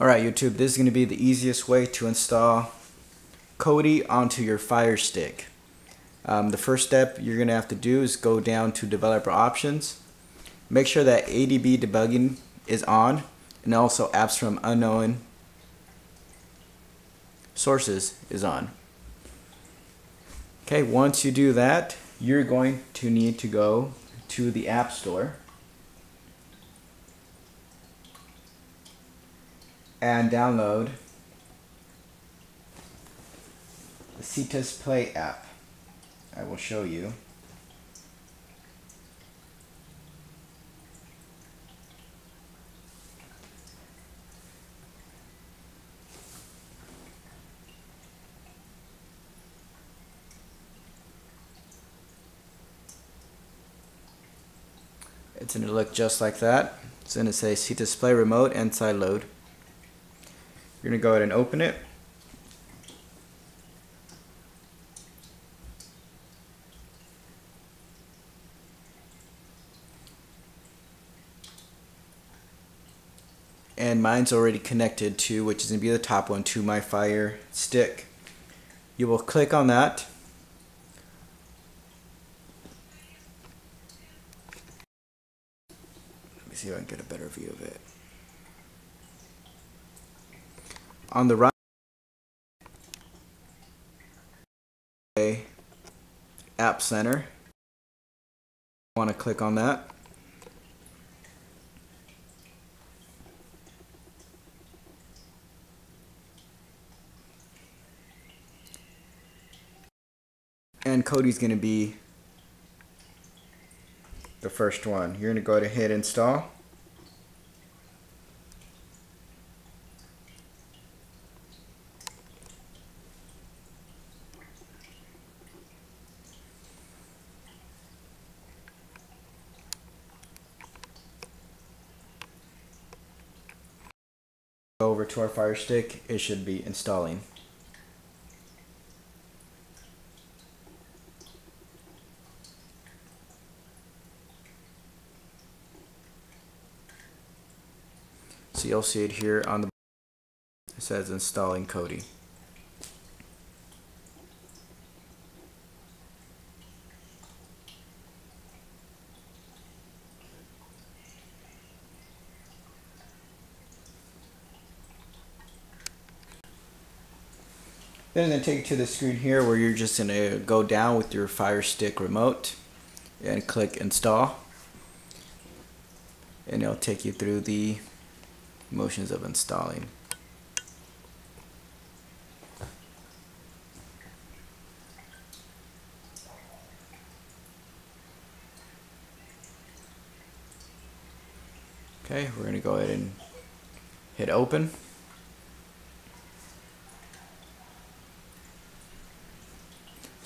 Alright YouTube, this is going to be the easiest way to install Kodi onto your Fire Stick. Um, the first step you're going to have to do is go down to developer options. Make sure that ADB debugging is on and also apps from unknown sources is on. Okay, once you do that, you're going to need to go to the App Store and download the Cetus Play app. I will show you. It's going to look just like that. It's going to say Cetus Play Remote and Side Load. You're going to go ahead and open it. And mine's already connected to, which is going to be the top one, to my Fire Stick. You will click on that. Let me see if I can get a better view of it on the right app center. Want to click on that. And Kodi's going to be the first one. You're going to go ahead and hit install over to our Fire Stick, it should be installing. So you'll see it here on the it says installing Kodi. Then I'm going to take you to the screen here where you're just going to go down with your Fire Stick remote and click install. And it'll take you through the motions of installing. Okay, we're going to go ahead and hit open.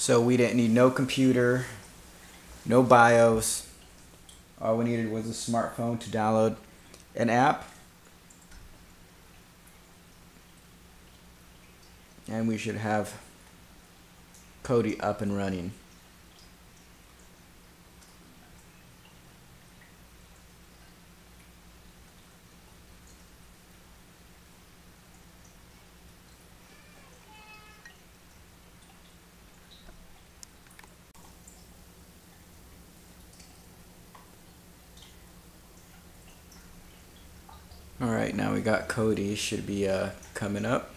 So we didn't need no computer, no BIOS. All we needed was a smartphone to download an app. And we should have Kodi up and running. Alright, now we got Kodi, should be uh, coming up.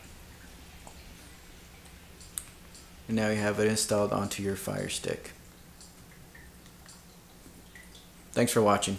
And now you have it installed onto your Fire Stick. Thanks for watching.